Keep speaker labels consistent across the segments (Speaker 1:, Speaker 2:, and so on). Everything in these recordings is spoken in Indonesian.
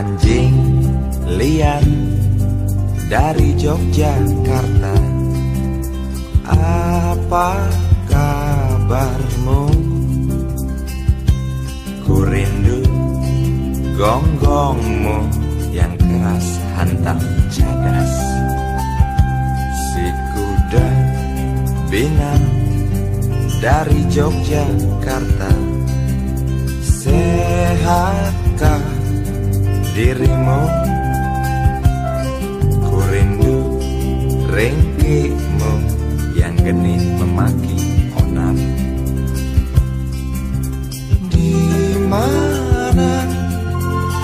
Speaker 1: Anjing liar dari Yogyakarta. Apa kabarmu? Ku rindu gonggongmu yang keras hantam cadas. Si kuda binang dari Yogyakarta. Sehat dirimu. Ku rindu ringkimu yang genit memaki onar. Di mana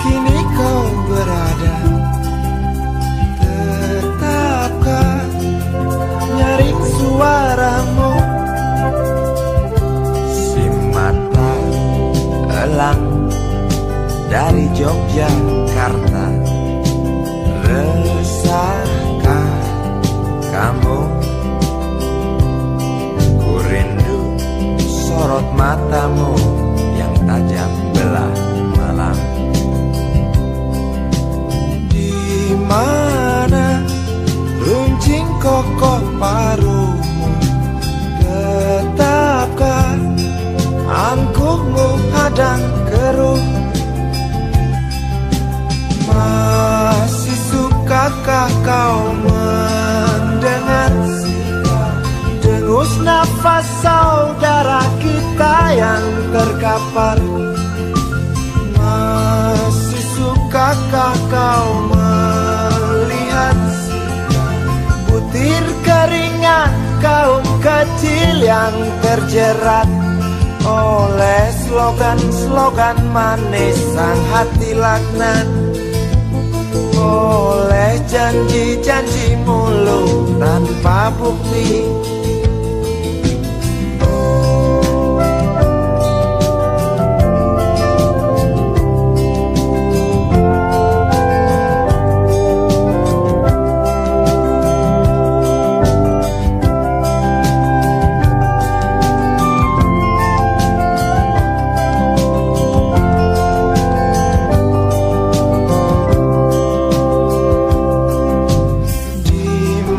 Speaker 1: kini kau berada? Tetapkah nyaring suaramu? Si mata elang dari Yogyakarta. Resahkah kamu? Ku rindu sorot matamu yang tajam belah malam. Di mana runcing kokoh paruhmu? Tetapkah angkuhmu hadang kau mendengar Dengus nafas saudara kita yang terkapar. Masih sukakah kau melihat Butir keringat kaum kecil yang terjerat oleh slogan-slogan manis sang hati laknat oleh janji-janji mulut tanpa bukti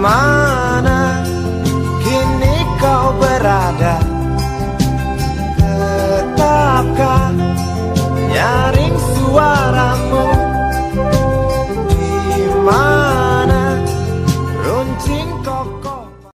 Speaker 1: my